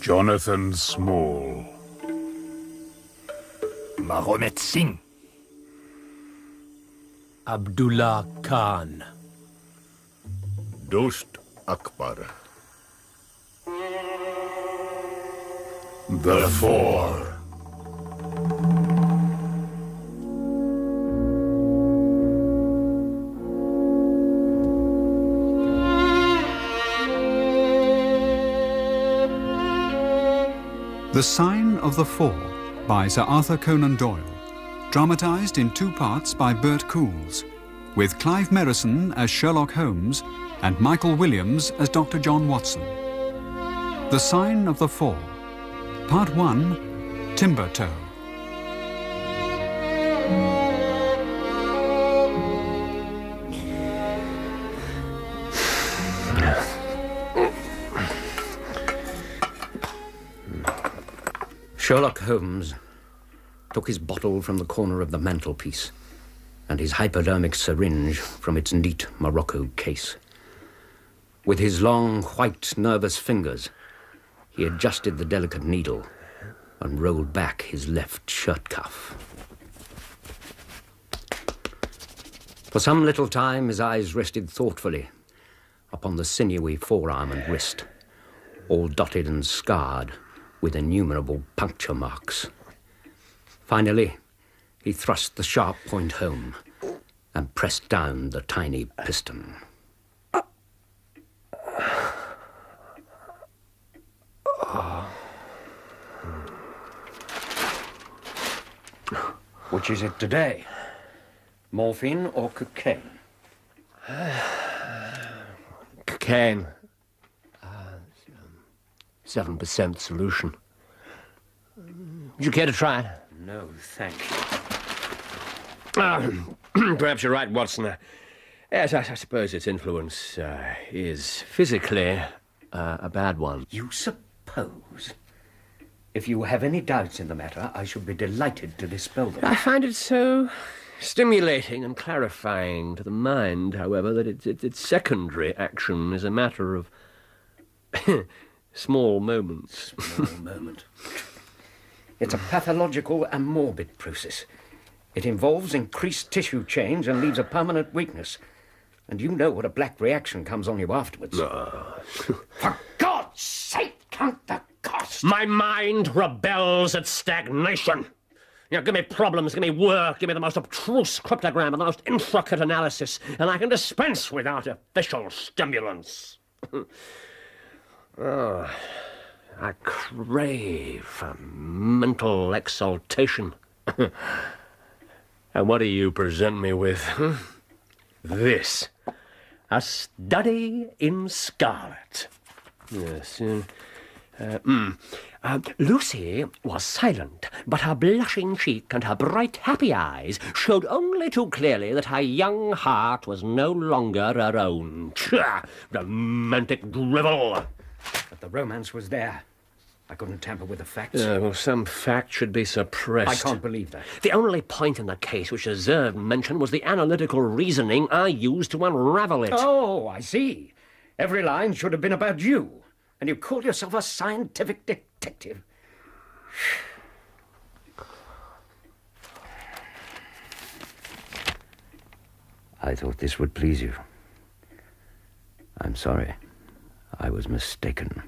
Jonathan Small. Mahomet Singh. Abdullah Khan. Dost Akbar. The Four. The Sign of the Four by Sir Arthur Conan Doyle, dramatised in two parts by Bert Coules, with Clive Merrison as Sherlock Holmes and Michael Williams as Dr. John Watson. The Sign of the Four, Part 1, Timbertoe. Sherlock Holmes took his bottle from the corner of the mantelpiece and his hypodermic syringe from its neat Morocco case. With his long, white, nervous fingers, he adjusted the delicate needle and rolled back his left shirt cuff. For some little time, his eyes rested thoughtfully upon the sinewy forearm and wrist, all dotted and scarred with innumerable puncture marks. Finally, he thrust the sharp point home and pressed down the tiny piston. Which is it today? Morphine or cocaine? Cocaine. Uh, Seven percent solution. Would you care to try it? No, thank you. Ah, perhaps you're right, Watson. Uh, yes, I, I suppose its influence uh, is physically uh, a bad one. You suppose? If you have any doubts in the matter, I shall be delighted to dispel them. I find it so stimulating and clarifying to the mind, however, that its, its, its secondary action is a matter of small moments. Small moment. It's a pathological and morbid process. It involves increased tissue change and leaves a permanent weakness. And you know what a black reaction comes on you afterwards. No. Ah. For God's sake, count the cost! My mind rebels at stagnation. You know, give me problems, give me work, give me the most abstruse cryptogram and the most intricate analysis, and I can dispense with artificial stimulants. oh, I crave for mental exaltation. and what do you present me with? huh? This. A study in scarlet. Yes. Uh, uh, mm. Uh, Lucy was silent, but her blushing cheek and her bright, happy eyes showed only too clearly that her young heart was no longer her own. Romantic drivel! But the romance was there. I couldn't tamper with the facts. Uh, well, some fact should be suppressed. I can't believe that. The only point in the case which deserved mention was the analytical reasoning I used to unravel it. Oh, I see. Every line should have been about you. And you call yourself a scientific detective. I thought this would please you. I'm sorry. I was mistaken.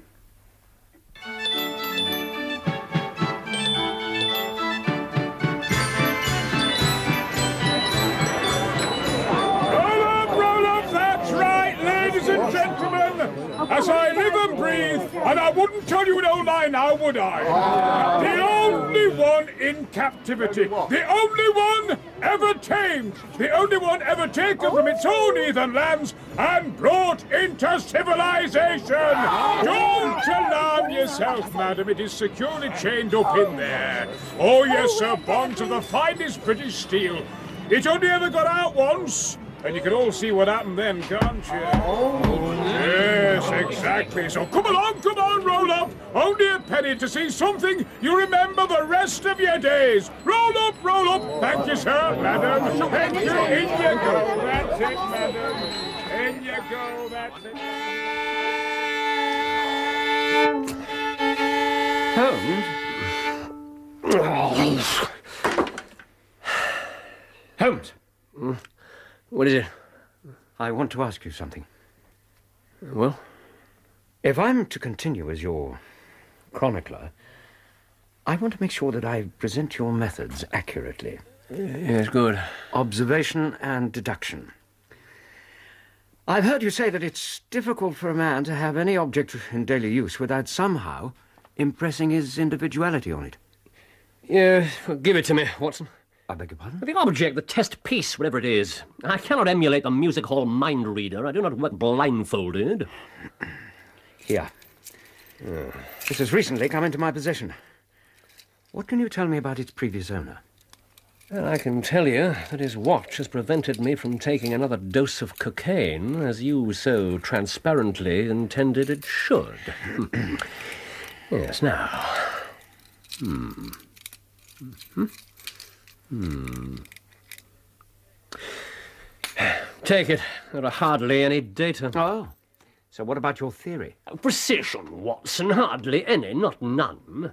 And I wouldn't tell you no lie now, would I? The only one in captivity, the only one ever tamed, the only one ever taken from its own heathen lands and brought into civilization. Don't alarm yourself, madam. It is securely chained up in there. Oh, yes, sir, bonds of the finest British steel. It only ever got out once, and you can all see what happened then, can't you? Oh, Yes, exactly. So come along, come on, roll up. Only a penny to see something you remember the rest of your days. Roll up, roll up. Thank you, sir, madam. Thank you. In you go. That's it, madam. In you go. That's it. Holmes? Holmes. Hmm? What is it? I want to ask you something. Well, If I'm to continue as your chronicler, I want to make sure that I present your methods accurately. yes, good. Observation and deduction. I've heard you say that it's difficult for a man to have any object in daily use without somehow impressing his individuality on it. Yeah, well, give it to me, Watson. I beg your pardon? The object, the test piece, whatever it is. I cannot emulate the music hall mind reader. I do not work blindfolded. Here. This has recently come into my possession. What can you tell me about its previous owner? Well, I can tell you that his watch has prevented me from taking another dose of cocaine, as you so transparently intended it should. yes, now. Hmm. Hmm. Hmm. Take it. There are hardly any data. Oh. So what about your theory? Precision, Watson. Hardly any, not none.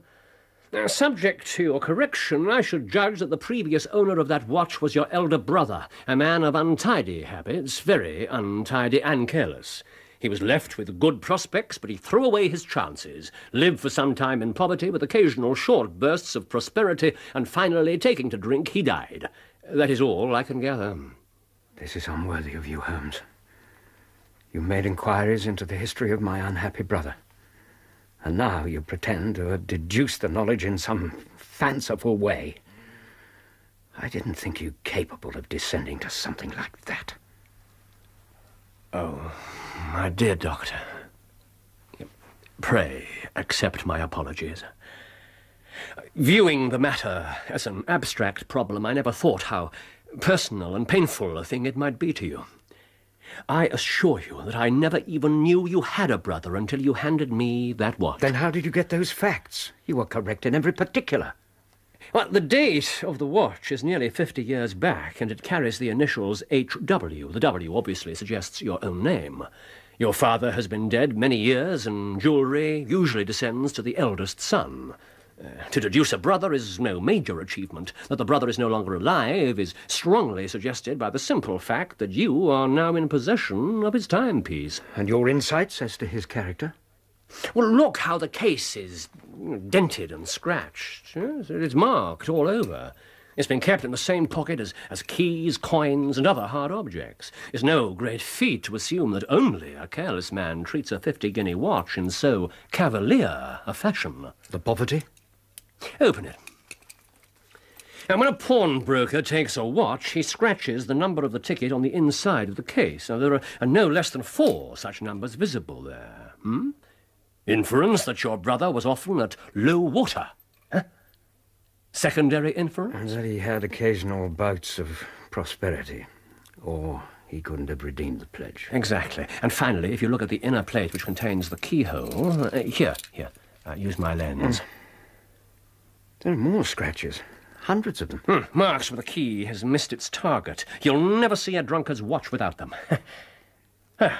Now, subject to your correction, I should judge that the previous owner of that watch was your elder brother, a man of untidy habits, very untidy and careless. He was left with good prospects, but he threw away his chances, lived for some time in poverty with occasional short bursts of prosperity, and finally, taking to drink, he died. That is all I can gather. This is unworthy of you, Holmes. You made inquiries into the history of my unhappy brother. And now you pretend to have deduced the knowledge in some fanciful way. I didn't think you capable of descending to something like that. Oh, My dear doctor, pray accept my apologies. Viewing the matter as an abstract problem, I never thought how personal and painful a thing it might be to you. I assure you that I never even knew you had a brother until you handed me that watch. Then how did you get those facts? You were correct in every particular. Well, the date of the watch is nearly 50 years back, and it carries the initials H.W. The W obviously suggests your own name. Your father has been dead many years, and jewellery usually descends to the eldest son. Uh, to deduce a brother is no major achievement. That the brother is no longer alive is strongly suggested by the simple fact that you are now in possession of his timepiece. And your insights as to his character? Well, look how the case is dented and scratched. It's marked all over. It's been kept in the same pocket as, as keys, coins, and other hard objects. It's no great feat to assume that only a careless man treats a fifty guinea watch in so cavalier a fashion. The poverty? Open it. And when a pawnbroker takes a watch, he scratches the number of the ticket on the inside of the case. Now, there are, are no less than four such numbers visible there. Hmm? Inference that your brother was often at low water. Huh? Secondary inference? And that he had occasional bouts of prosperity. Or he couldn't have redeemed the pledge. Exactly. And finally, if you look at the inner plate which contains the keyhole. Uh, here, here. Uh, use my lens. There are more scratches. Hundreds of them. Hmm, marks where the key has missed its target. You'll never see a drunkard's watch without them.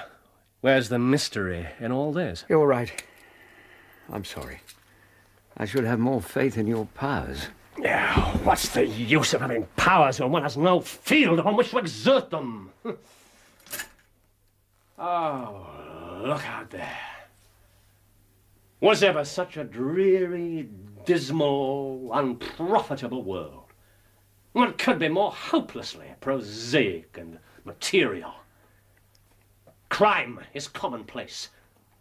Where's the mystery in all this? You're right. I'm sorry. I should have more faith in your powers. Yeah, what's the use of having powers when one has no field upon which to exert them? oh, look out there. Was ever such a dreary, dismal, unprofitable world? What could be more hopelessly prosaic and material? Crime is commonplace.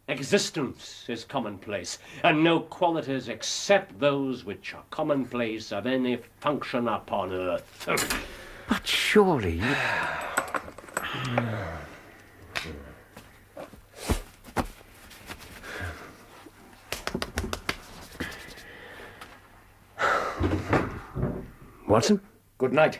Existence is commonplace, and no qualities except those which are commonplace of any function upon earth. But surely. Watson? Good night.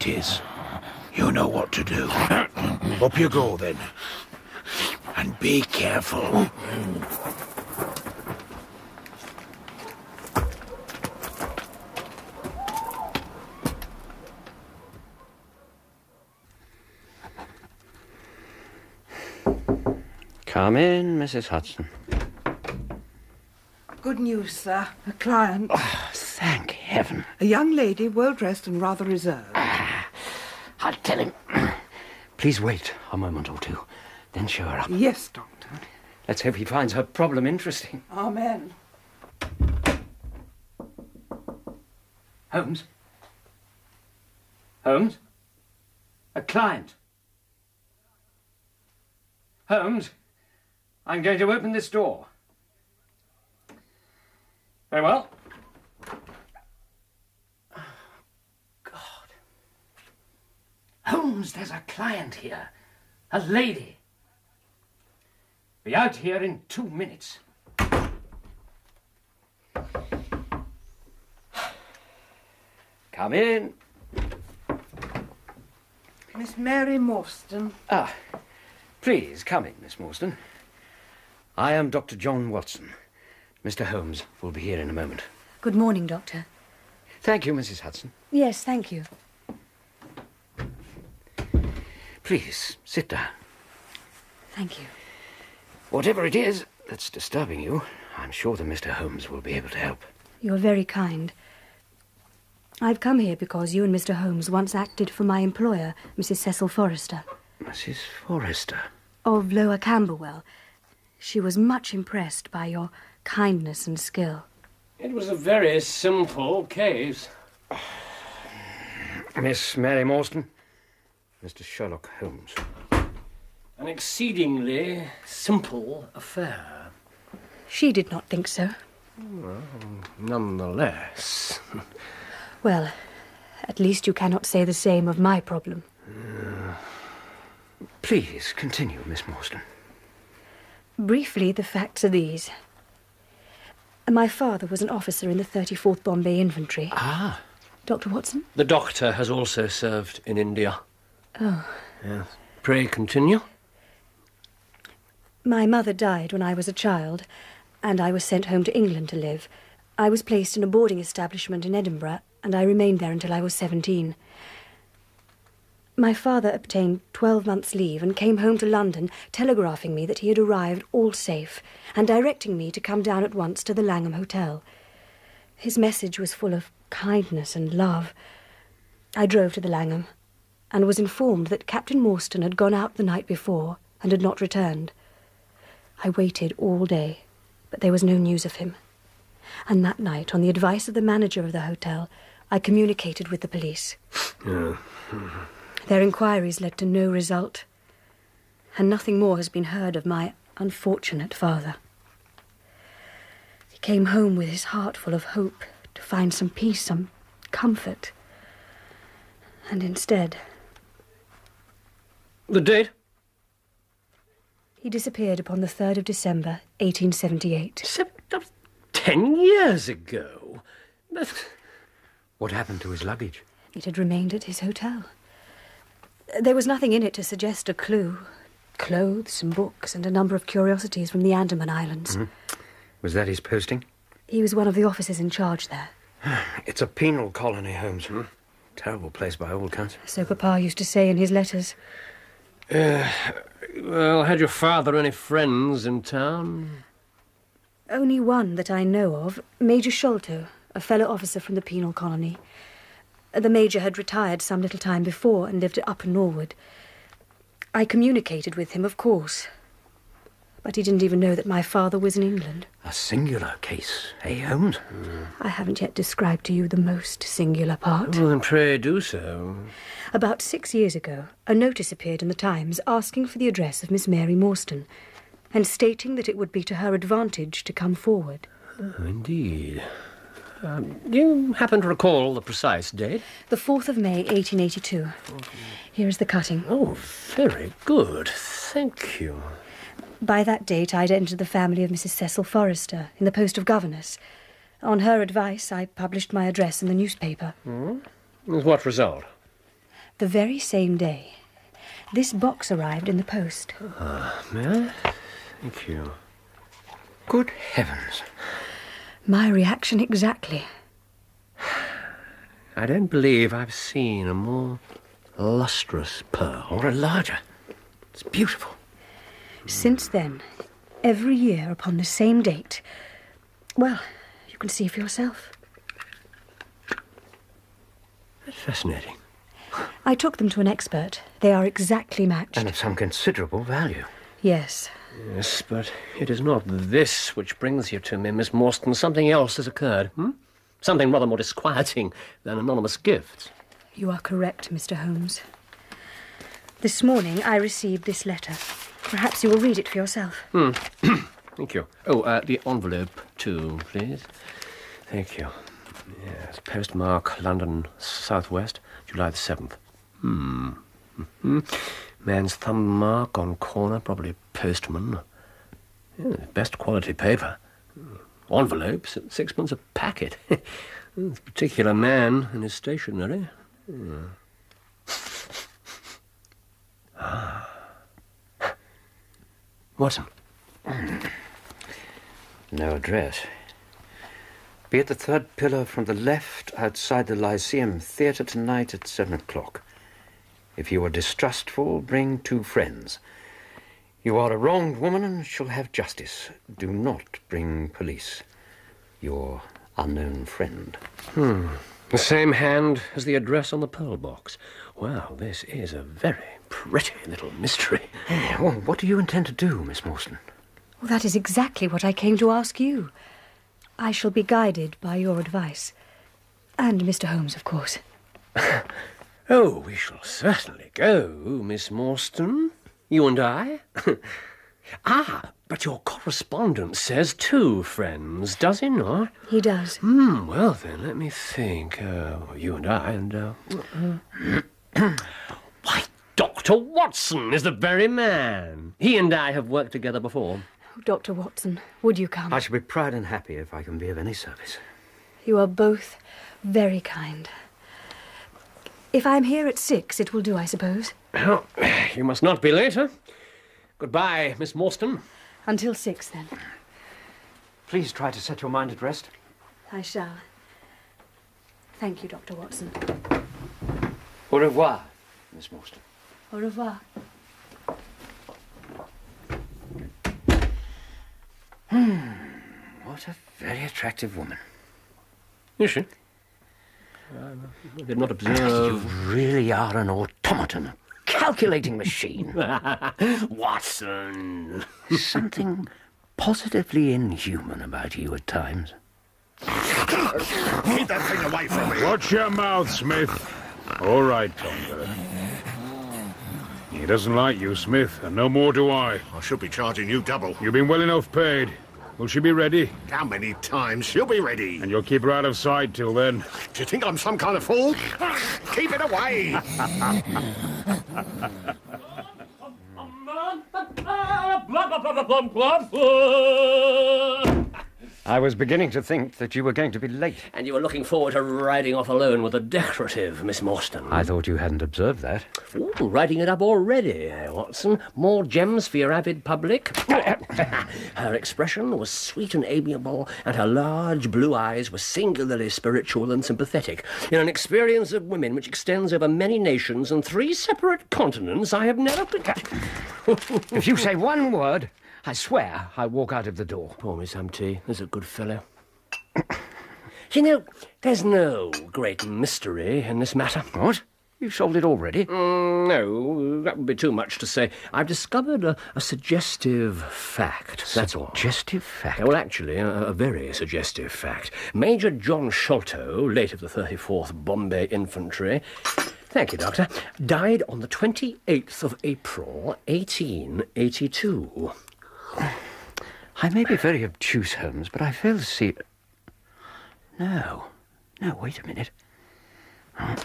It is. You know what to do. Up you go then. And be careful. Come in, Mrs. Hudson. Good news, sir. A client. Oh, thank heaven. A young lady, well dressed and rather reserved. I'll tell him. Please wait a moment or two, then show her up. Yes, Doctor. Let's hope he finds her problem interesting. Amen. Holmes? Holmes? A client? Holmes? I'm going to open this door. Very well. Oh, God. Holmes, there's a client here. A lady. Be out here in two minutes. Come in. Miss Mary Morstan. Ah, please come in, Miss Morstan. I am Dr. John Watson. Mr. Holmes will be here in a moment. Good morning, Doctor. Thank you, Mrs. Hudson. Yes, thank you. Please sit down. Thank you. Whatever it is that's disturbing you, I'm sure that Mr. Holmes will be able to help. You're very kind. I've come here because you and Mr. Holmes once acted for my employer, Mrs. Cecil Forrester, Mrs. Forrester. of Lower Camberwell. She was much impressed by your kindness and skill. It was a very simple case. Miss Mary Morstan. Mr. Sherlock Holmes. An exceedingly simple affair. She did not think so. Nonetheless. Well, at least you cannot say the same of my problem. Please continue, Miss Morstan. Briefly, the facts are these. My father was an officer in the 34th Bombay Infantry. Ah. Dr. Watson? The doctor has also served in India. Oh. Yes. Pray continue. My mother died when I was a child, and I was sent home to England to live. I was placed in a boarding establishment in Edinburgh, and I remained there until I was 17. My father obtained 12 months' leave and came home to London, telegraphing me that he had arrived all safe and directing me to come down at once to the Langham Hotel. His message was full of kindness and love. I drove to the Langham and was informed that Captain Morstan had gone out the night before and had not returned. I waited all day, but there was no news of him. And that night, on the advice of the manager of the hotel, I communicated with the police. Their inquiries led to no result, and nothing more has been heard of my unfortunate father. He came home with his heart full of hope to find some peace, some comfort. And instead, The date? he disappeared upon the 3rd of December, 1878. Seven, ten years ago. But What happened to his luggage? It had remained at his hotel. There was nothing in it to suggest a clue. Clothes, and books, and a number of curiosities from the Andaman Islands. Mm-hmm. Was that his posting? He was one of the officers in charge there. It's a penal colony, Holmes. Hmm? Terrible place by all accounts. So Papa used to say in his letters. Uh, well, had your father any friends in town? Only one that I know of, Major Sholto, a fellow officer from the penal colony. The Major had retired some little time before and lived at Upper Norwood. I communicated with him, of course. But he didn't even know that my father was in England. A singular case, eh, Holmes? I haven't yet described to you the most singular part. Well, then pray do so. About six years ago, a notice appeared in the Times asking for the address of Miss Mary Morstan and stating that it would be to her advantage to come forward. Oh, indeed. Um, do you happen to recall the precise date? The 4th of May, 1882. Here is the cutting. Oh, very good. Thank you. By that date, I'd entered the family of Mrs. Cecil Forrester in the post of governess. On her advice, I published my address in the newspaper. Hmm? With what result? The very same day, this box arrived in the post. Ah, may I? Thank you. Good heavens. My reaction exactly. I don't believe I've seen a more lustrous pearl. Or a larger. It's beautiful. Since then, every year upon the same date. Well, you can see for yourself. That's fascinating. I took them to an expert. They are exactly matched. And of some considerable value. Yes. Yes, but it is not this which brings you to me, Miss Morstan. Something else has occurred. Hmm? Something rather more disquieting than anonymous gifts. You are correct, Mr. Holmes. This morning I received this letter. Perhaps you will read it for yourself. Hmm. Thank you. Oh, uh, the envelope, too, please. Thank you. Yes, postmark London Southwest, July the 7th. Hmm. hmm Man's thumb mark on corner, probably postman. Yeah, best quality paper. Envelopes at sixpence a packet. This particular man and his stationery. Hmm. Ah. Watson. No address. Be at the third pillar from the left outside the Lyceum Theatre tonight at seven o'clock. If you are distrustful, bring two friends. You are a wronged woman and shall have justice. Do not bring police. Your unknown friend. Hmm. The same hand as the address on the pearl box. Well, this is a very pretty little mystery. Well, what do you intend to do, Miss Morstan? Well, that is exactly what I came to ask you. I shall be guided by your advice. And Mr. Holmes, of course. Oh, we shall certainly go, Miss Morstan. You and I. ah, but your correspondent says two friends, does he not? He does. Hmm, well then, let me think. Uh, you and I and, uh... Why, Dr. Watson is the very man. He and I have worked together before. Oh, Dr. Watson, would you come? I shall be proud and happy if I can be of any service. You are both very kind. If I'm here at six, it will do, I suppose. Well, you must not be late, huh? Goodbye, Miss Morstan. Until six, then. Please try to set your mind at rest. I shall. Thank you, Dr. Watson. Au revoir, Miss Morstan. Au revoir. Hmm. What a very attractive woman. Is she? I did not observe. You really are an automaton, a calculating machine. Watson. Something positively inhuman about you at times. Keep that thing away from me. Watch your mouth, Smith. All right, Tonga. He doesn't like you, Smith, and no more do I. I should be charging you double. You've been well enough paid. Will she be ready? How many times she'll be ready? And you'll keep her out of sight till then. Do you think I'm some kind of fool? Keep it away! I was beginning to think that you were going to be late. And you were looking forward to riding off alone with a decorative, Miss Morstan. I thought you hadn't observed that. Ooh, writing it up already, eh, Watson. More gems for your avid public. her expression was sweet and amiable, and her large blue eyes were singularly spiritual and sympathetic. In an experience of women which extends over many nations and three separate continents, I have never... If you say one word, I swear I'll walk out of the door. Pour me some tea. There's a good fellow. you know, there's no great mystery in this matter. What? You've solved it already? Mm, no, that would be too much to say. I've discovered a, a suggestive fact. That's all. Suggestive fact. Well, actually, a, a very suggestive fact. Major John Sholto, late of the 34th Bombay Infantry, thank you, Doctor, died on the 28th of April, 1882. I may be very obtuse, Holmes, but I fail to see. No. No, wait a minute. Uh,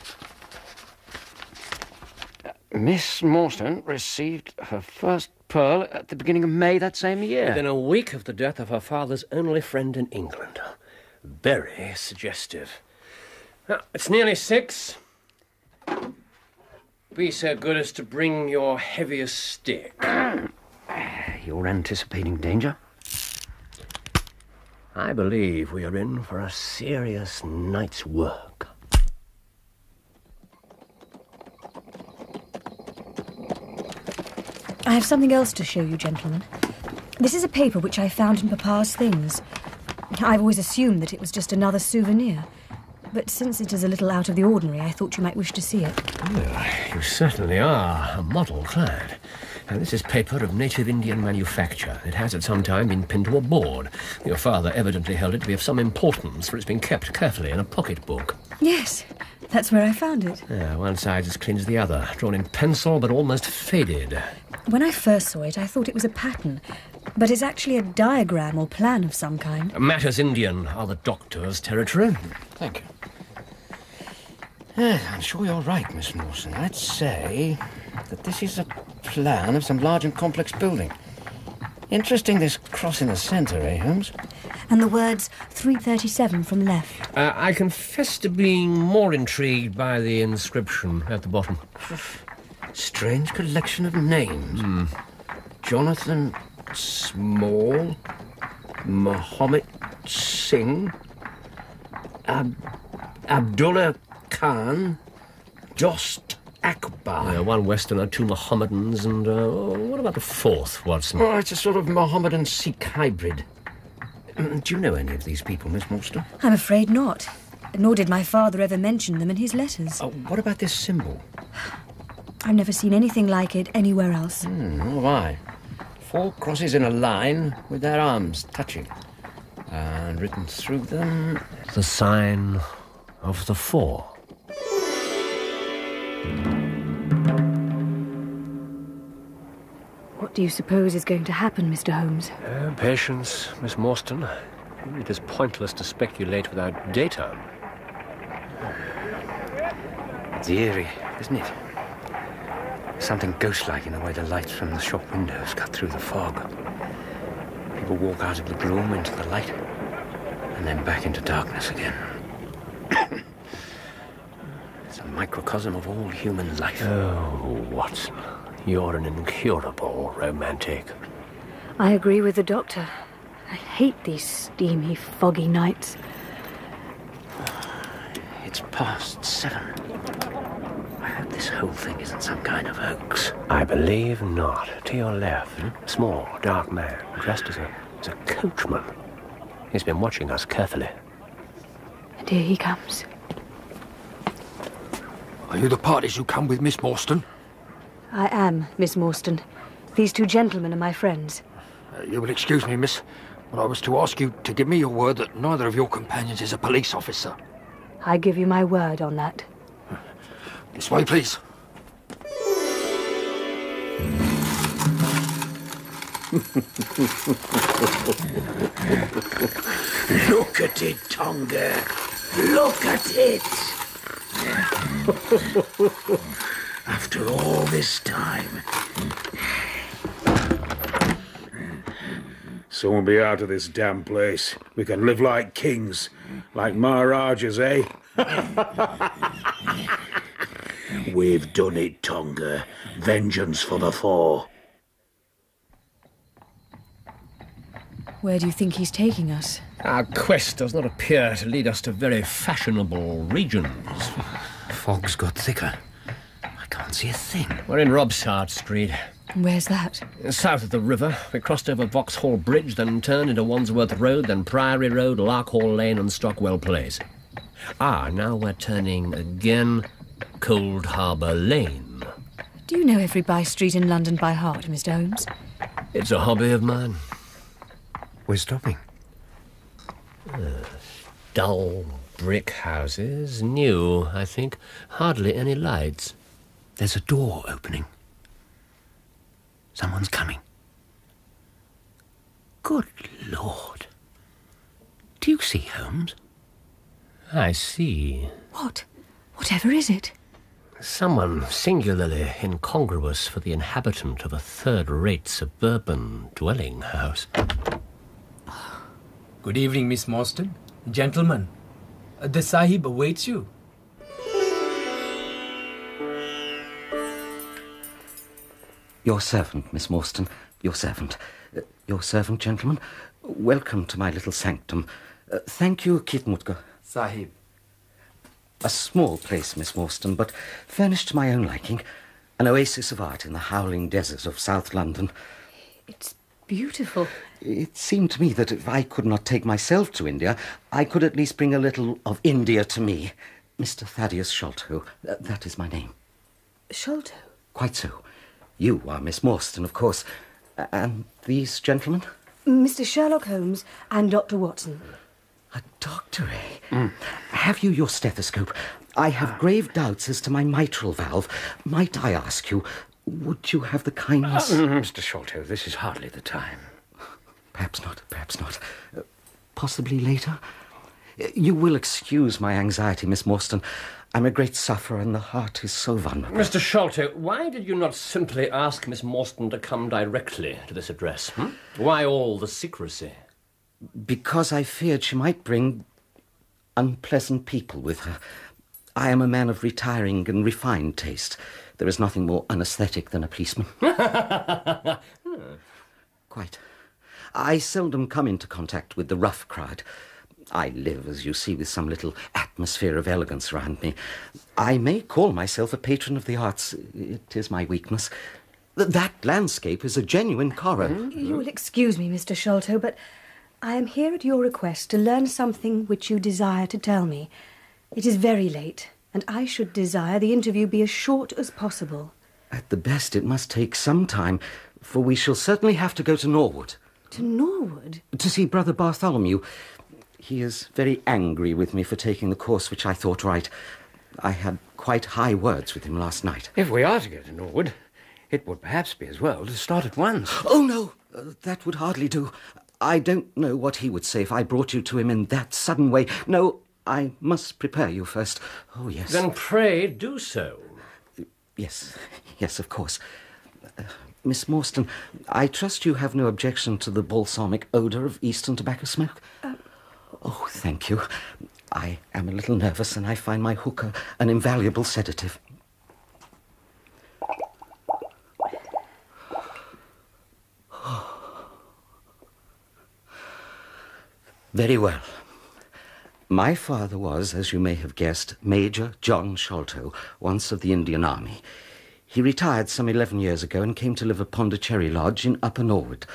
Miss Morstan received her first pearl at the beginning of May that same year. Within a week of the death of her father's only friend in England. Very suggestive. It's nearly six. Be so good as to bring your heaviest stick. You're anticipating danger? I believe we are in for a serious night's work. I have something else to show you, gentlemen. This is a paper which I found in Papa's things. I've always assumed that it was just another souvenir. But since it is a little out of the ordinary, I thought you might wish to see it. You certainly are a model clad. And this is paper of native Indian manufacture. It has at some time been pinned to a board. Your father evidently held it to be of some importance, for it's been kept carefully in a pocketbook. Yes, that's where I found it. Yeah, one side's as clean as the other, drawn in pencil but almost faded. When I first saw it, I thought it was a pattern, but it's actually a diagram or plan of some kind. Matters Indian are the doctor's territory. Thank you. Yes, I'm sure you're right, Miss Morstan. I'd say that this is a plan of some large and complex building. Interesting this cross in the centre, eh, Holmes? And the words 337 from left. Uh, I confess to being more intrigued by the inscription at the bottom. Strange collection of names. Jonathan Small, Mohammed Singh, Ab- Abdullah Khan, Dost Akbar. Uh, one Westerner, two Mohammedans, and uh, what about the fourth, Watson? Oh, it's a sort of Mohammedan Sikh hybrid. Mm, Do you know any of these people, Miss Morstan? I'm afraid not. Nor did my father ever mention them in his letters. Oh, what about this symbol? I've never seen anything like it anywhere else. Hmm, nor have I. Four crosses in a line with their arms touching. And written through them. The sign of the four. What do you suppose is going to happen, Mr. Holmes? Uh, patience, Miss Morstan. It is pointless to speculate without data. It's eerie, isn't it? Something ghost-like in the way the lights from the shop windows cut through the fog. People walk out of the gloom into the light, and then back into darkness again. it's a microcosm of all human life. Oh, Watson, you're an incurable romantic. I agree with the doctor. I hate these steamy, foggy nights. It's past seven. I hope this whole thing isn't some kind of hoax. I believe not. To your left, hmm? a small, dark man, dressed as a, as a coachman. He's been watching us carefully. And here he comes. Are you the parties who come with Miss Morstan? I am, Miss Morstan. These two gentlemen are my friends. Uh, you will excuse me, miss, but I was to ask you to give me your word that neither of your companions is a police officer. I give you my word on that. This way, please. Look at it, Tonga. Look at it. After all this time. Soon be out of this damn place. We can live like kings, like Maharajas, eh? We've done it, Tonga. Vengeance for the four. Where do you think he's taking us? Our quest does not appear to lead us to very fashionable regions. Fog's got thicker. I can't see a thing. We're in Robert Street. Where's that? South of the river, we crossed over Vauxhall Bridge, then turned into Wandsworth Road, then Priory Road, Larkhall Lane, and Stockwell Place. Ah, now we're turning again Cold Harbour Lane. Do you know every by street in London by heart, Mr. Holmes? It's a hobby of mine. We're stopping. Dull brick houses, new, I think. Hardly any lights. There's a door opening. Someone's coming. Good Lord. Do you see, Holmes? I see. What? Whatever is it? Someone singularly incongruous for the inhabitant of a third rate suburban dwelling house. Good evening, Miss Morstan. Gentlemen, the Sahib awaits you. Your servant, Miss Morstan. Your servant. Uh, your servant, gentlemen. Welcome to my little sanctum. Uh, thank you, Khitmutgar. Sahib. A small place, Miss Morstan, but furnished to my own liking. An oasis of art in the howling desert of South London. It's beautiful. It seemed to me that if I could not take myself to India, I could at least bring a little of India to me. Mr. Thaddeus Sholto, uh, that is my name. Sholto? Quite so. You are Miss Morstan, of course. And these gentlemen? Mr. Sherlock Holmes and Dr. Watson. A doctor, eh? Have you your stethoscope? I have grave doubts as to my mitral valve. Might I ask you, would you have the kindness... Uh, Mr. Sholto, this is hardly the time. Perhaps not, perhaps not. Uh, possibly later? Uh, You will excuse my anxiety, Miss Morstan. I'm a great sufferer, and the heart is so vulnerable. Mr. Sholto, why did you not simply ask Miss Morstan to come directly to this address? Hmm? Why all the secrecy? Because I feared she might bring unpleasant people with her. I am a man of retiring and refined taste. There is nothing more unaesthetic than a policeman. Hmm. Quite. I seldom come into contact with the rough crowd. I live, as you see, with some little atmosphere of elegance around me. I may call myself a patron of the arts. It is my weakness. Th- That landscape is a genuine Corot. Mm, you will excuse me, Mr. Sholto, but I am here at your request to learn something which you desire to tell me. It is very late, and I should desire the interview be as short as possible. At the best, it must take some time, for we shall certainly have to go to Norwood. To Norwood? To see Brother Bartholomew. He is very angry with me for taking the course which I thought right. I had quite high words with him last night. If we are to go to Norwood, it would perhaps be as well to start at once. Oh, no, uh, that would hardly do. I don't know what he would say if I brought you to him in that sudden way. No, I must prepare you first. Oh, yes. Then pray do so. Yes, yes, of course. Uh, Miss Morstan, I trust you have no objection to the balsamic odour of Eastern tobacco smoke? Oh, thank you. I am a little nervous and I find my hookah an invaluable sedative. Very well. My father was, as you may have guessed, Major John Sholto, once of the Indian Army. He retired some eleven years ago and came to live at Pondicherry Lodge in Upper Norwood.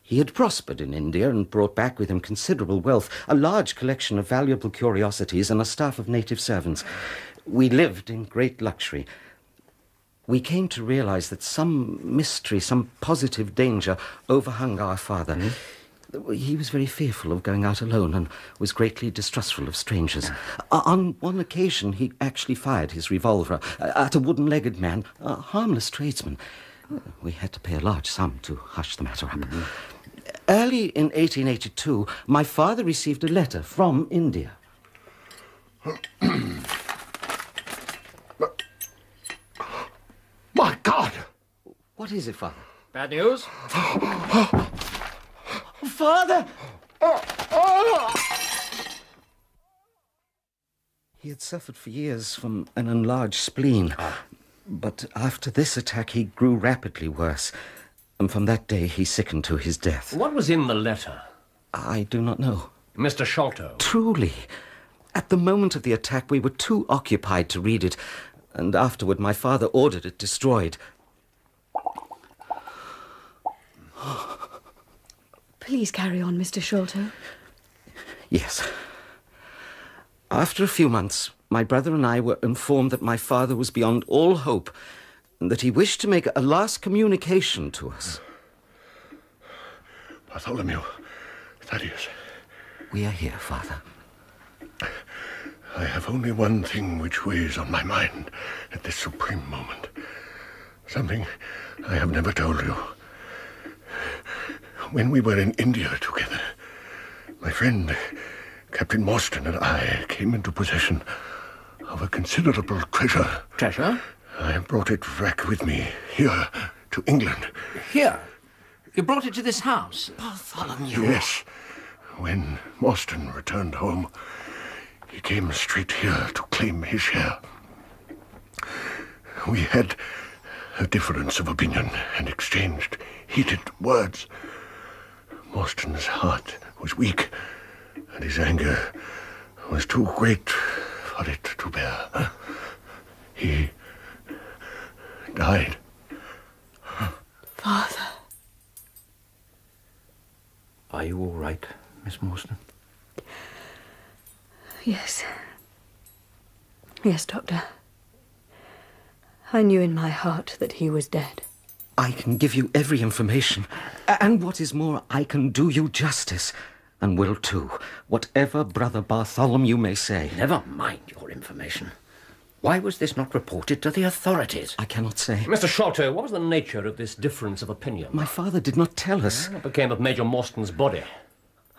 He had prospered in India and brought back with him considerable wealth, a large collection of valuable curiosities, and a staff of native servants. We lived in great luxury. We came to realize that some mystery, some positive danger overhung our father. Mm-hmm. He was very fearful of going out alone and was greatly distrustful of strangers. O- On one occasion, he actually fired his revolver at a wooden legged man, a harmless tradesman. We had to pay a large sum to hush the matter up. Early in 1882, my father received a letter from India. My God! What is it, Father? Bad news? Father! He had suffered for years from an enlarged spleen. Ah. But after this attack, he grew rapidly worse. And from that day, he sickened to his death. What was in the letter? I do not know. Mr. Sholto. Truly. At the moment of the attack, we were too occupied to read it. And afterward, my father ordered it destroyed. Please carry on, Mr. Sholto. Yes. After a few months, my brother and I were informed that my father was beyond all hope and that he wished to make a last communication to us. Bartholomew, Thaddeus, We are here, Father. I have only one thing which weighs on my mind at this supreme moment. Something I have never told you. When we were in India together, my friend, Captain Morstan, and I came into possession of a considerable treasure. Treasure? I brought it back with me here to England. Here. You brought it to this house. Bartholomew. Yes, When Morstan returned home, he came straight here to claim his share. We had a difference of opinion and exchanged heated words. Morstan's heart was weak, and his anger was too great for it to bear. He died. Father. Are you all right, Miss Morstan? Yes. Yes, Doctor. I knew in my heart that he was dead. I can give you every information. And what is more, I can do you justice. And will too, whatever Brother Bartholomew you may say. Never mind your information. Why was this not reported to the authorities? I cannot say. Mr. Sholto, what was the nature of this difference of opinion? My father did not tell us. Ah, what became of Major Morstan's body?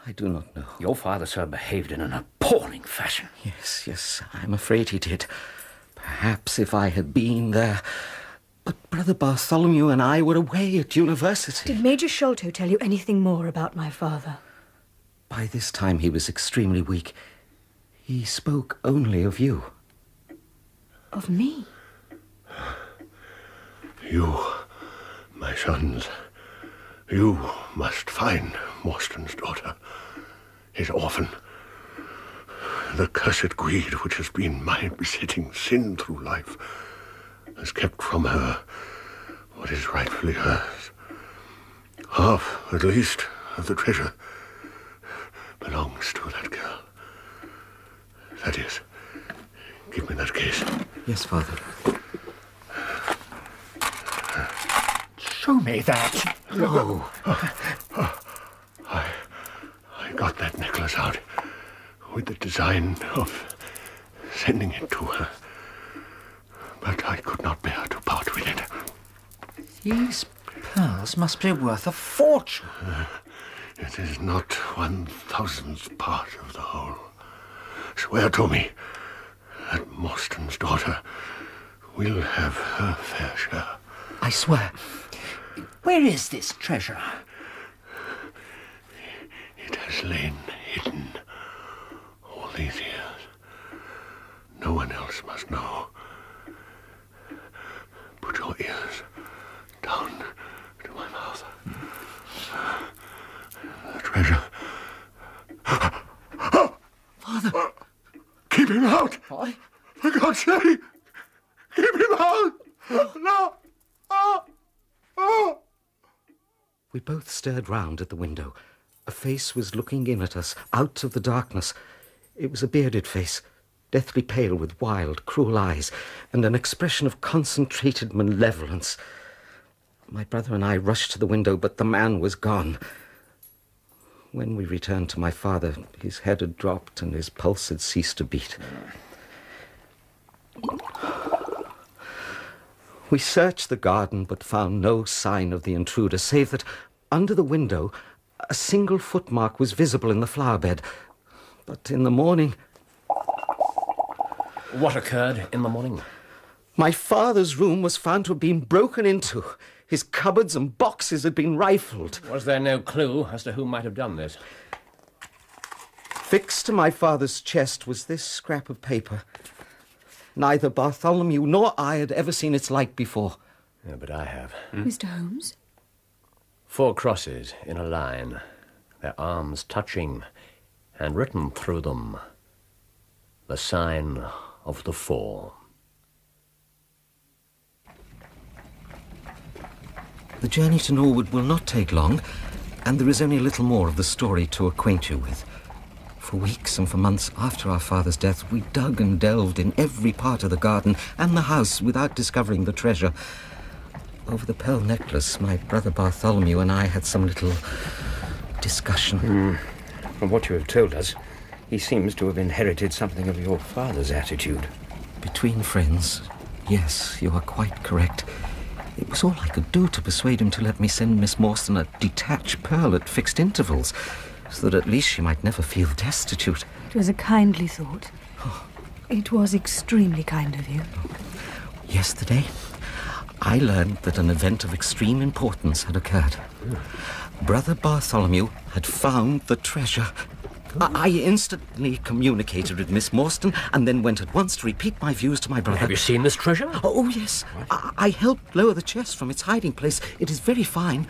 I do not know. Your father, sir, behaved in an appalling fashion. Yes, yes, I'm afraid he did. Perhaps if I had been there. But Brother Bartholomew and I were away at university. Did Major Sholto tell you anything more about my father? By this time he was extremely weak. He spoke only of you. Of me? You, my sons, you must find Morstan's daughter, his orphan. The cursed greed which has been my besetting sin through life has kept from her what is rightfully hers. Half, at least, of the treasure belongs to that girl. That is, give me that case. Yes, Father. Show me that. No. I, I got that necklace out with the design of sending it to her. But I could not bear to part with it. These pearls must be worth a fortune. Uh, it is not one thousandth part of the whole. Swear to me that Morstan's daughter will have her fair share. I swear. Where is this treasure? It has lain hidden all these years. No one else must know. Put your ears down to my mouth. The treasure. Father. Uh, keep him out! Why? For God's sake! Keep him out! No! Oh! Oh! We both stared round at the window. A face was looking in at us, out of the darkness. It was a bearded face, deathly pale with wild, cruel eyes, and an expression of concentrated malevolence. My brother and I rushed to the window, but the man was gone. When we returned to my father, his head had dropped and his pulse had ceased to beat. We searched the garden but found no sign of the intruder, save that under the window a single footmark was visible in the flower bed. But in the morning, What occurred in the morning? my father's room was found to have been broken into. His cupboards and boxes had been rifled. Was there no clue as to who might have done this? Fixed to my father's chest was this scrap of paper. Neither Bartholomew nor I had ever seen its like before. Yeah, but I have. Hmm? Mr. Holmes? Four crosses in a line, their arms touching, and written through them the sign of the four. The journey to Norwood will not take long, and there is only a little more of the story to acquaint you with. For weeks and for months after our father's death, we dug and delved in every part of the garden and the house without discovering the treasure. Over the pearl necklace, my brother Bartholomew and I had some little discussion. Hmm. From what you have told us, he seems to have inherited something of your father's attitude. Between friends, yes, you are quite correct. It was all I could do to persuade him to let me send Miss Morstan a detached pearl at fixed intervals, so that at least she might never feel destitute. It was a kindly thought. Oh. It was extremely kind of you. Yesterday, I learned that an event of extreme importance had occurred. Brother Bartholomew had found the treasure. I, I instantly communicated with Miss Morstan and then went at once to repeat my views to my brother. Have you seen this treasure? Oh, yes. I, I helped lower the chest from its hiding place. It is very fine.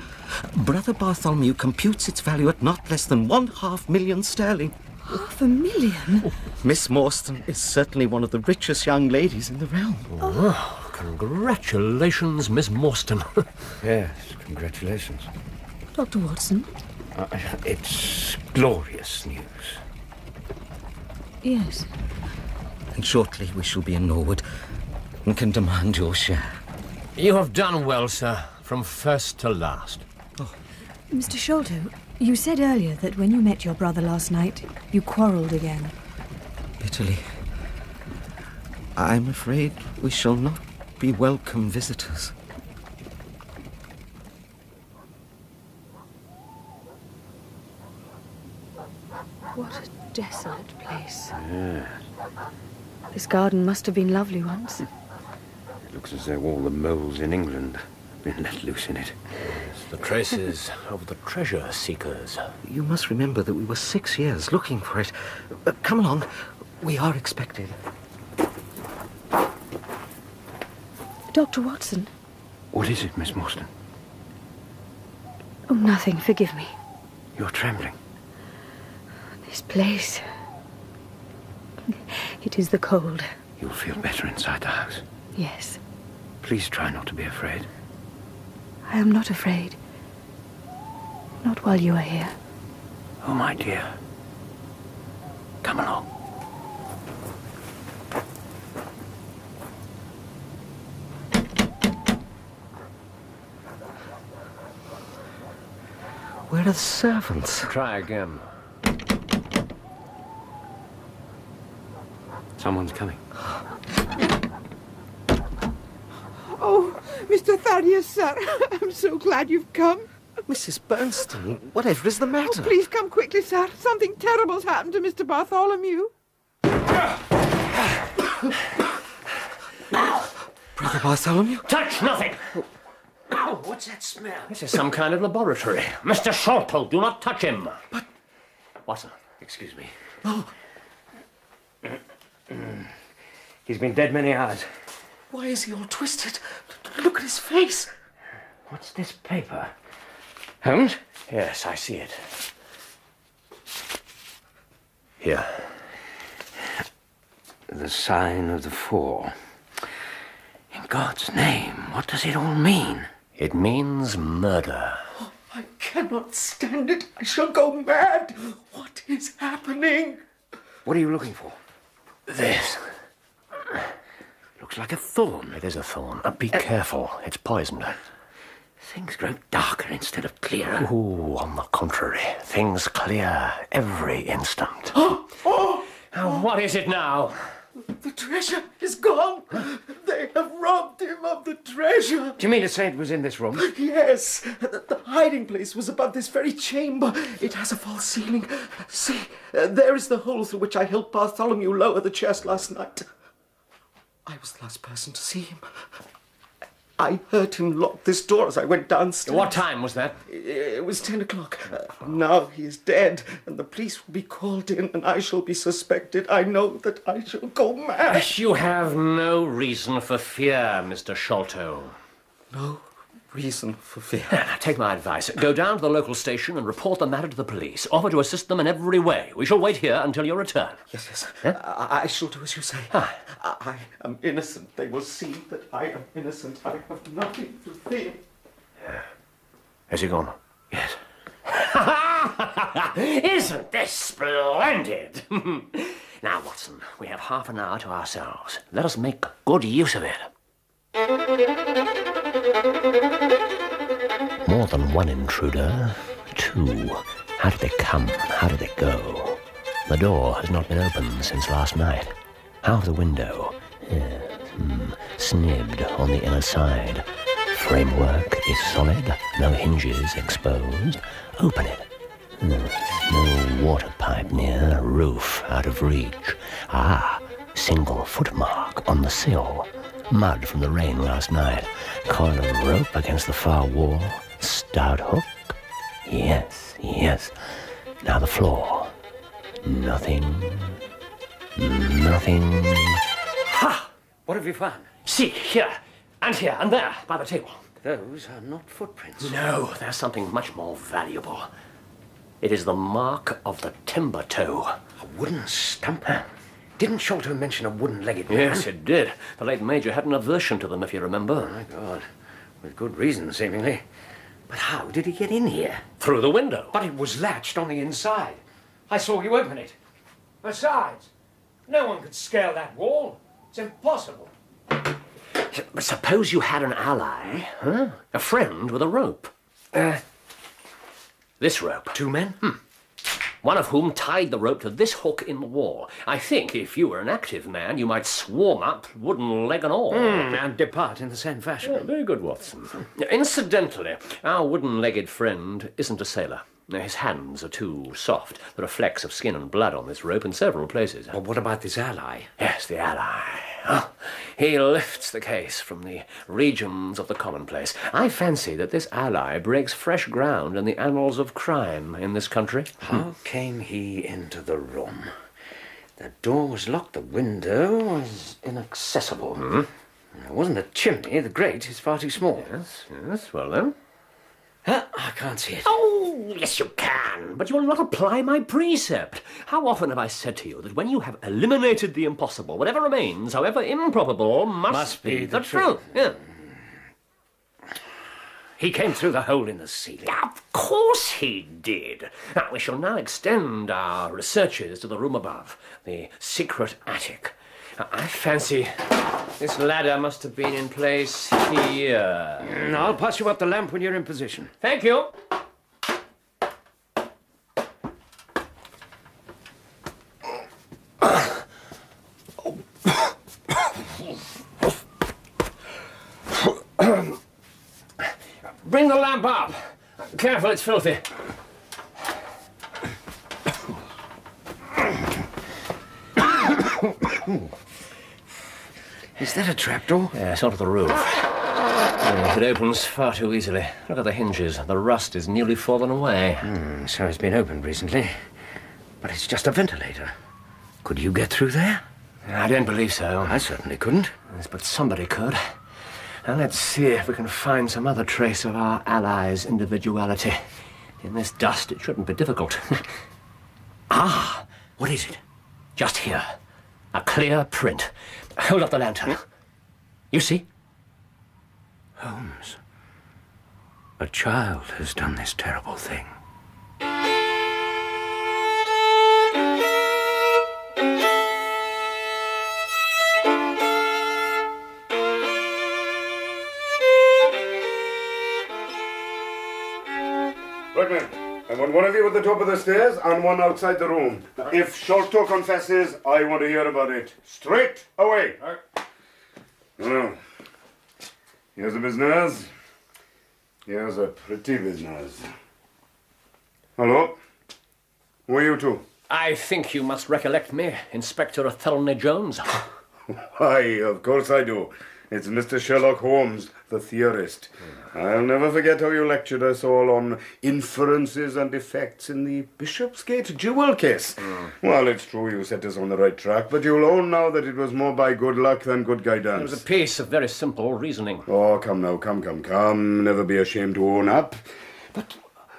Brother Bartholomew computes its value at not less than one half million sterling. Half a million? Miss Morstan is certainly one of the richest young ladies in the realm. Oh, congratulations, Miss Morstan. yes, congratulations. Dr. Watson? Uh, it's glorious news. Yes. And shortly we shall be in Norwood and can demand your share. You have done well, sir, from first to last. Mr. Sholto, you said earlier that when you met your brother last night, you quarrelled again. Bitterly. I'm afraid we shall not be welcome visitors. What a desolate place. Yeah. This garden must have been lovely once. It looks as though all the moles in England have been let loose in it. The traces of the treasure seekers. You must remember that we were six years looking for it. Uh, come along. We are expected. Dr. Watson? What is it, Miss Morstan? Oh, nothing. Forgive me. You're trembling. This place. It is the cold. You'll feel better inside the house. Yes. Please try not to be afraid. I am not afraid. Not while you are here. Oh, my dear. Come along. Where are the servants? Try again. Someone's coming. Oh, Mr. Thaddeus, sir. I'm so glad you've come. Mrs. Bernstone, whatever is the matter? Oh, please come quickly, sir. Something terrible's happened to Mr. Bartholomew. Brother Bartholomew? Touch nothing! Oh, what's that smell? This is some kind of laboratory. Mr. Sholto, do not touch him. But. Watson. Excuse me. Oh, Mm. He's been dead many hours. why is he all twisted? Look at his face. What's this paper? Holmes? Yes, I see it. Here. The sign of the four. In God's name, what does it all mean? It means murder. Oh, I cannot stand it. I shall go mad. What is happening? What are you looking for? This. Looks like a thorn. It is a thorn. Uh, be careful. It's poisoned. Things grow darker instead of clearer. Ooh, on the contrary. Things clear every instant. Oh, oh, Now, what is it now? The treasure is gone. They have robbed him of the treasure. Do you mean to say it was in this room? Yes, the, the hiding place was above this very chamber. It has a false ceiling. See, uh, there is the hole through which I helped Bartholomew lower the chest last night. I was the last person to see him. I heard him lock this door as I went downstairs. What time was that? It was ten o'clock. Uh, now he is dead, and the police will be called in, and I shall be suspected. I know that I shall go mad. You have no reason for fear, Mr. Sholto. No reason for fear. Take my advice. Go down to the local station and report the matter to the police. Offer to assist them in every way. We shall wait here until your return. Yes, yes. I, I shall do as you say. Ah. I, I am innocent. They will see that I am innocent. I have nothing to fear. Has he gone? Yes. Isn't this splendid? now, Watson, we have half an hour to ourselves. Let us make good use of it. More than one intruder. Two. How did they come? How did they go? The door has not been opened since last night. How of the window? Hmm, snibbed on the inner side. Framework is solid, no hinges exposed. Open it. No water pipe near, roof out of reach. Ah, single footmark on the sill. Mud from the rain last night. Coil of rope against the far wall. Stout hook. Yes, yes. Now the floor. Nothing. Nothing. Ha! What have you found? See, here, and here, and there, by the table. Those are not footprints. No, there's something much more valuable. It is the mark of the timber toe. A wooden stump? Didn't Sholto mention a wooden-legged man? Yes, it did. The late Major had an aversion to them, if you remember. My God. With good reason, seemingly. But how did he get in here? Through the window. But it was latched on the inside. I saw you open it. Besides, no one could scale that wall. It's impossible. But suppose you had an ally, huh? A friend with a rope. Uh, This rope. two men? One of whom tied the rope to this hook in the wall. I think if you were an active man, you might swarm up, wooden leg and all. Hmm, and depart in the same fashion. Oh, very good, Watson. Incidentally, our wooden legged friend isn't a sailor. His hands are too soft. There are flecks of skin and blood on this rope in several places. But what about this ally? Yes, the ally. Oh, he lifts the case from the regions of the commonplace. I fancy that this ally breaks fresh ground in the annals of crime in this country. How came he into the room? The door was locked, the window was inaccessible. Hmm? There wasn't a chimney, the grate is far too small. Yes, yes, well then. Huh, I can't see it. Oh, yes, you can, but you will not apply my precept. How often have I said to you that when you have eliminated the impossible, whatever remains, however improbable, must, Must be the, the truth? Yeah. He came through the hole in the ceiling. Of course he did. Now, we shall now extend our researches to the room above, the secret attic. Now, I fancy this ladder must have been in place here. I'll pass you up the lamp when you're in position. Thank you. Bring the lamp up. Careful, it's filthy. Is that a trapdoor? Yes, onto the roof. It opens far too easily. Look at the hinges. The rust is nearly fallen away. Hmm, so it's been opened recently. But it's just a ventilator. Could you get through there? I don't believe so. I certainly couldn't. Yes, but somebody could. Now let's see if we can find some other trace of our ally's individuality. In this dust, it shouldn't be difficult. ah, What is it? just here. A clear print. Hold up the lantern. You see? Holmes. A child has done this terrible thing. Want one of you at the top of the stairs and one outside the room. If Sholto confesses, I want to hear about it. Straight away. Now, here's a business. Here's a pretty business. Hello? Who are you two? I think you must recollect me, Inspector Athelney Jones. Why, of course I do. It's Mr. Sherlock Holmes, the theorist. Hmm. I'll never forget how you lectured us all on inferences and effects in the Bishopsgate jewel case. Hmm. Well, it's true you set us on the right track, but you'll own now that it was more by good luck than good guidance. It was a piece of very simple reasoning. Oh, come now, come, come, come. Never be ashamed to own up. But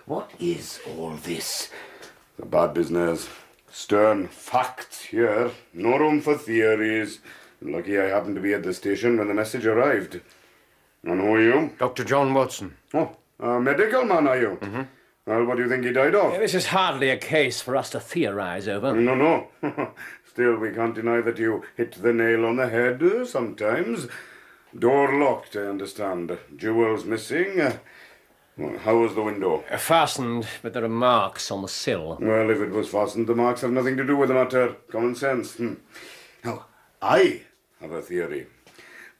what is all this? A bad business. Stern facts here. No room for theories. Lucky I happened to be at the station when the message arrived. And who are you? Dr. John Watson. Oh, a medical man, are you? Mm-hmm. Well, what do you think he died of? This is hardly a case for us to theorize over. No, no. Still, we can't deny that you hit the nail on the head uh, sometimes. Door locked, I understand. Jewels missing. Uh, well, how was the window? Uh, Fastened, but there are marks on the sill. Well, if it was fastened, the marks have nothing to do with the matter. Common sense. Hmm. Now, I have a theory.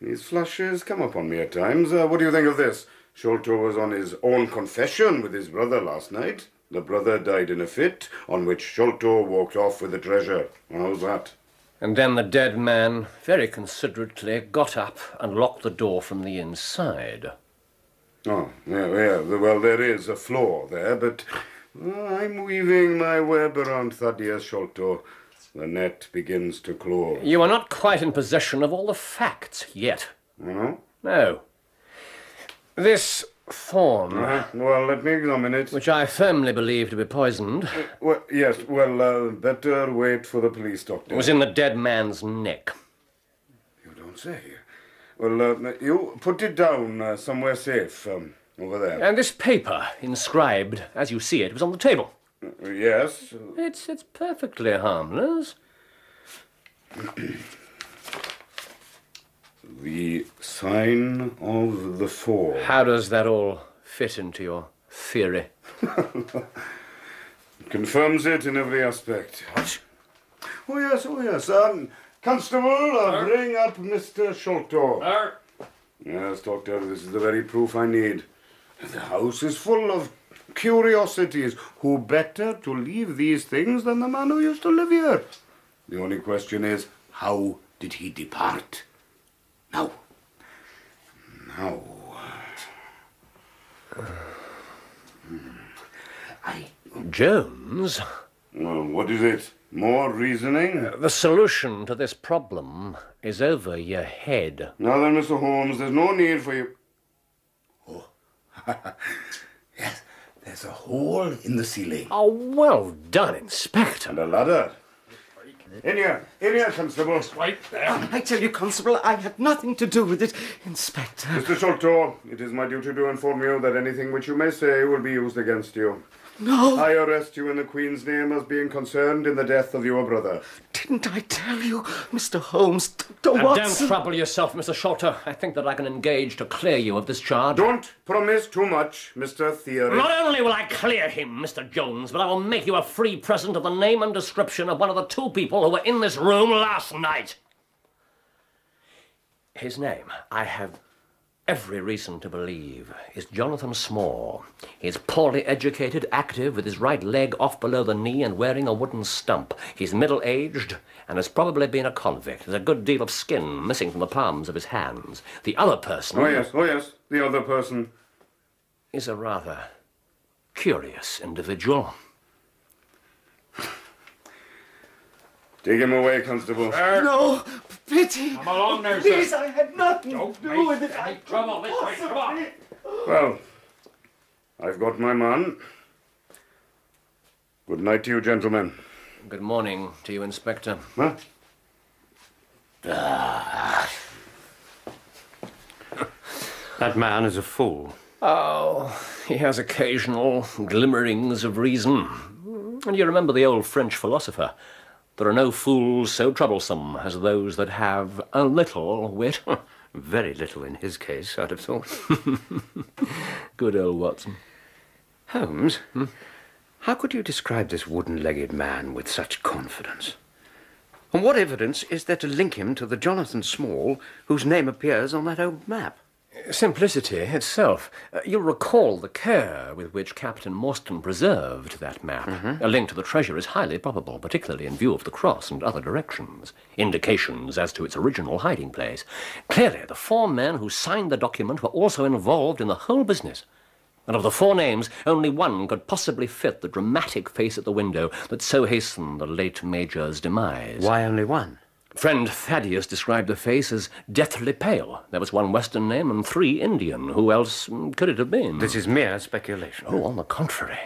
These flashes come upon me at times. Uh, what do you think of this? Sholto was on his own confession with his brother last night. The brother died in a fit, on which Sholto walked off with the treasure. How's that? And then the dead man, very considerately, got up and locked the door from the inside. Oh, yeah, yeah. Well, there is a flaw there, but uh, I'm weaving my web around Thaddeus Sholto. The net begins to close. You are not quite in possession of all the facts yet. No? No. This thorn, Uh-huh. Well, let me examine it. which I firmly believe to be poisoned, Well, yes, well, uh, better wait for the police doctor. It was in the dead man's neck. You don't say. Well, uh, you put it down uh, somewhere safe, um, over there. And this paper, inscribed as you see it, was on the table. Yes. It's, it's perfectly harmless. The sign of the four. How does that all fit into your theory? Confirms it in every aspect. What? Oh, yes, oh, yes. Um, Constable, uh, bring up Mr. Sholto. Yes, Doctor, this is the very proof I need. The house is full of curiosities. Who better to leave these things than the man who used to live here? The only question is, how did he depart? Now. Now. I. Jones? Well, what is it? More reasoning? Uh, the solution to this problem is over your head. Now then, Mr. Holmes, there's no need for you. Oh. yes, there's a hole in the ceiling. Oh, well done, Inspector. And a ladder. In here, in here, Constable. Right there. Um, I tell you, Constable, I had nothing to do with it, Inspector. Mr. Sholto, it is my duty to inform you that anything which you may say will be used against you. No. I arrest you in the Queen's name as being concerned in the death of your brother. Didn't I tell you, Mr. Holmes, Dr. And Watson? don't trouble yourself, Mr. Sholto. I think that I can engage to clear you of this charge. Don't promise too much, Mr. Theory. Not only will I clear him, Mr. Jones, but I will make you a free present of the name and description of one of the two people who were in this room last night. His name, I have every reason to believe, is Jonathan Small. He's poorly educated, active, with his right leg off below the knee and wearing a wooden stump. He's middle aged and has probably been a convict. There's a good deal of skin missing from the palms of his hands. The other person. Oh, yes, oh, yes, the other person. is a rather curious individual. Take him away, Constable. No, pity. Come along now, sir. Please, I had nothing Don't to do make with it. any trouble this way, come on. Well, I've got my man. Good night to you, gentlemen. Good morning to you, Inspector. Huh? That man is a fool. Oh, he has occasional glimmerings of reason. And you remember the old French philosopher there are no fools so troublesome as those that have a little wit. Very little in his case, I'd have thought. Good old Watson. Holmes, hmm? how could you describe this wooden legged man with such confidence? And what evidence is there to link him to the Jonathan Small whose name appears on that old map? Simplicity itself. Uh, you'll recall the care with which Captain Morstan preserved that map. A link to the treasure is highly probable, particularly in view of the cross and other directions. Indications as to its original hiding place. Clearly, the four men who signed the document were also involved in the whole business. And of the four names, only one could possibly fit the dramatic face at the window that so hastened the late Major's demise. Why only one? Friend Thaddeus described the face as deathly pale. There was one Western name and three Indian. Who else mm, could it have been? This is mere speculation. Oh, on the contrary.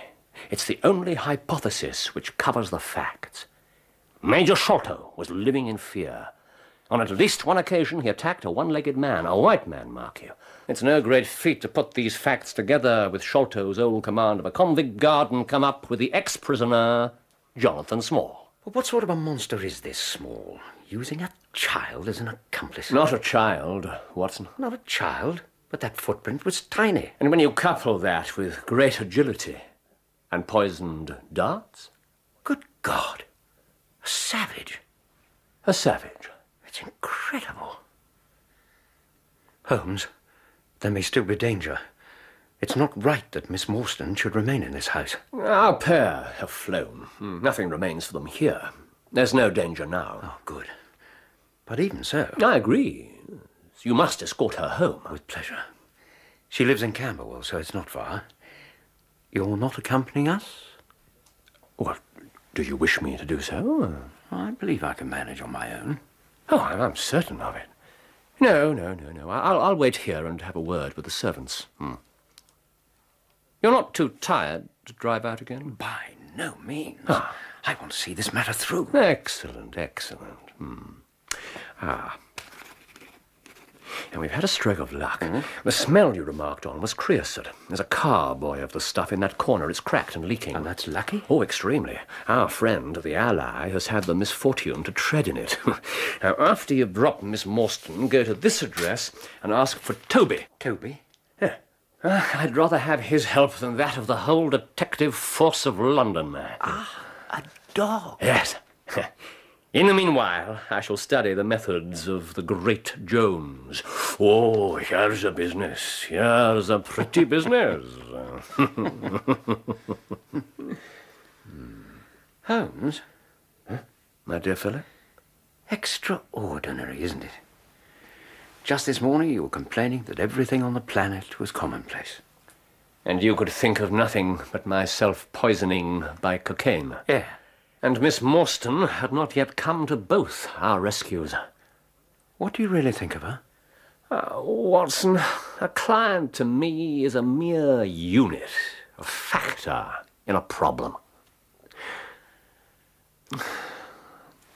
It's the only hypothesis which covers the facts. Major Sholto was living in fear. On at least one occasion, he attacked a one legged man, a white man, mark you. It's no great feat to put these facts together with Sholto's old command of a convict guard and come up with the ex prisoner, Jonathan Small. But what sort of a monster is this Small? Using a child as an accomplice? Not a child, Watson. Not a child, but that footprint was tiny. And when you couple that with great agility and poisoned darts, Good God! A savage. a savage. It's incredible. Holmes, there may still be danger. It's not right that Miss Morstan should remain in this house. Our pair have flown. Hmm, Nothing remains for them here. There's no danger now. Oh, good. But even so, I agree. You must escort her home. with pleasure. She lives in Camberwell, so it's not far. You're not accompanying us? What, do you wish me to do so? I believe I can manage on my own. Oh, I'm I'm certain of it. No, no, no, no. I'll, I'll wait here and have a word with the servants. Hmm. You're not too tired to drive out again? By no means. Ah. I want to see this matter through. Excellent, excellent. Hmm. Ah. And we've had a stroke of luck. The smell you remarked on was creosote. There's a carboy of the stuff in that corner. It's cracked and leaking. And that's lucky? Oh, extremely. Our friend, the ally, has had the misfortune to tread in it. now, after you've dropped Miss Morstan, go to this address and ask for Toby. Toby? Ah, I'd rather have his help than that of the whole detective force of London. Ah, a dog. Yes. In the meanwhile, I shall study the methods of the great Jones. Oh, here's a business. Here's a pretty business. Holmes? My dear fellow? Extraordinary, isn't it? Just this morning you were complaining that everything on the planet was commonplace. And you could think of nothing but my self-poisoning by cocaine. Yeah. And Miss Morstan had not yet come to both our rescues. What do you really think of her? Uh, Watson, a client to me is a mere unit, a factor in a problem.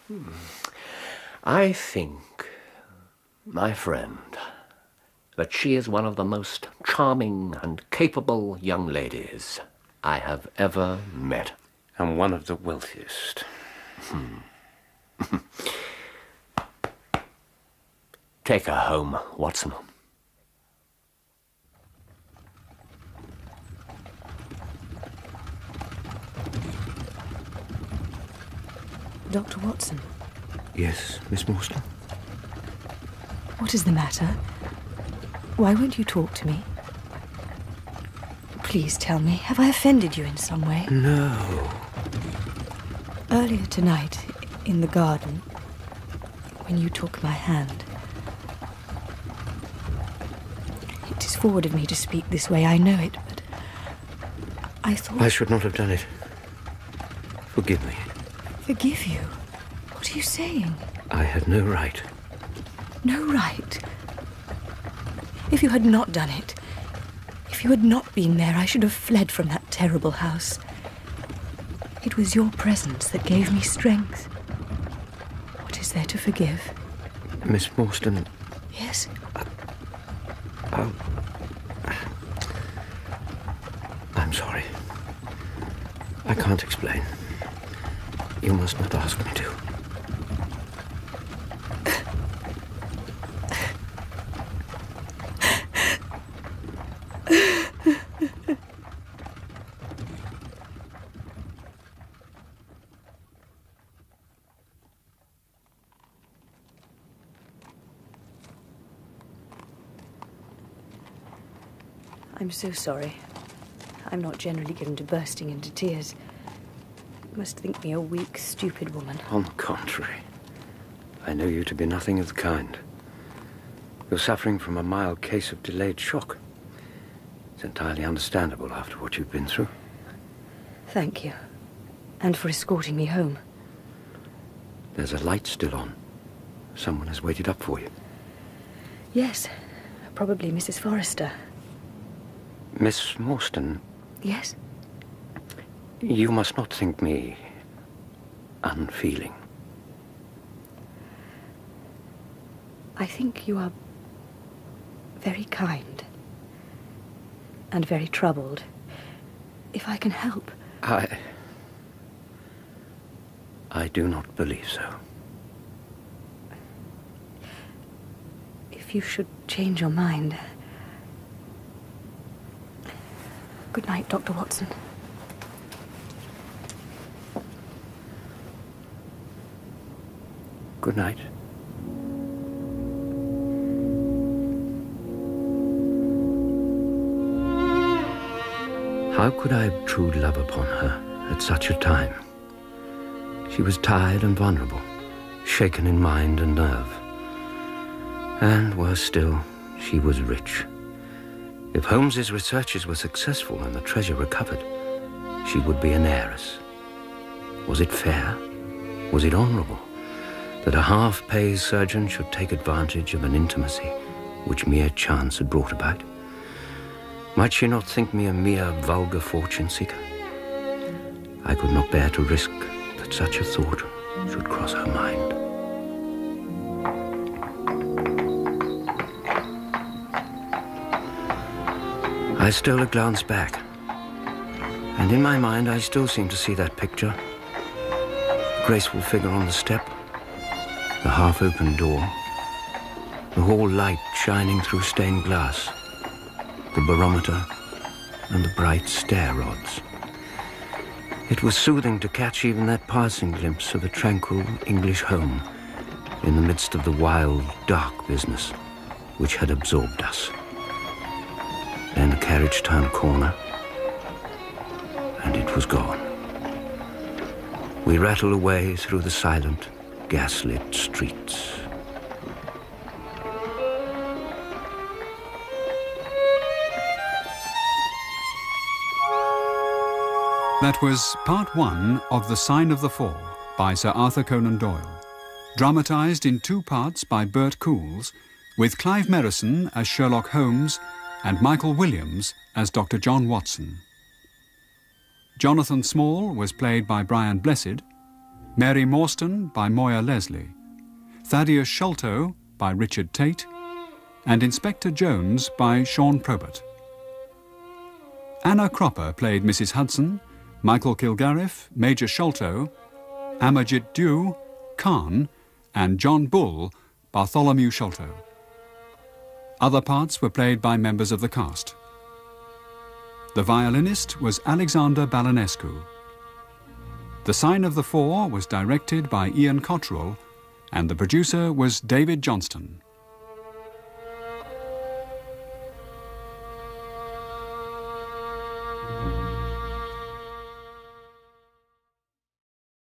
Hmm. I think, my friend, that she is one of the most charming and capable young ladies I have ever met. And one of the wealthiest. Hmm. Take her home, Watson. Dr. Watson, Yes, Miss Morstan? What is the matter? Why won't you talk to me? Please tell me, have I offended you in some way? No. Earlier tonight, in the garden, when you took my hand. It is forward of me to speak this way, I know it, but I thought. I should not have done it. Forgive me. Forgive you? What are you saying? I had no right. No right. If you had not done it, if you had not been there, I should have fled from that terrible house. It was your presence that gave me strength. What is there to forgive? Miss Morstan, Yes? Uh, oh, I'm sorry. I can't explain. You must not ask me to. I'm so sorry. I'm not generally given to bursting into tears. You must think me a weak, stupid woman. On the contrary, I know you to be nothing of the kind. You're suffering from a mild case of delayed shock. It's entirely understandable after what you've been through. Thank you. And for escorting me home. There's a light still on. Someone has waited up for you. Yes, probably Mrs. Forrester. Miss Morstan, Yes? you must not think me unfeeling. I think you are very kind. And very troubled. If I can help. I. I do not believe so. If you should change your mind. Good night, Dr. Watson. Good night. How could I obtrude love upon her at such a time? She was tired and vulnerable, shaken in mind and nerve. And worse still, she was rich. If Holmes's researches were successful and the treasure recovered, she would be an heiress. Was it fair? Was it honourable that a half-pay surgeon should take advantage of an intimacy which mere chance had brought about? Might she not think me a mere vulgar fortune seeker? I could not bear to risk that such a thought should cross her mind. I stole a glance back, and in my mind I still seem to see that picture. The graceful figure on the step, the half-open door, the hall light shining through stained glass, the barometer, and the bright stair rods. It was soothing to catch even that passing glimpse of a tranquil English home in the midst of the wild, dark business which had absorbed us. Then the carriage turned corner, and it was gone. We rattled away through the silent, gaslit streets. That was part one of The Sign of the Four by Sir Arthur Conan Doyle, dramatised in two parts by Bert Coules, with Clive Merrison as Sherlock Holmes and Michael Williams as Dr. John Watson. Jonathan Small was played by Brian Blessed, Mary Morstan by Moir Leslie, Thaddeus Sholto by Richard Tate, and Inspector Jones by Siôn Probert. Anna Cropper played Mrs. Hudson, Michael Kilgarriff, Major Sholto, Amerjit Deu, Khan, and John Bull, Bartholomew Sholto. Other parts were played by members of the cast. The violinist was Alexander Balanescu. The Sign of the Four was directed by Ian Cotterell, and the producer was David Johnston.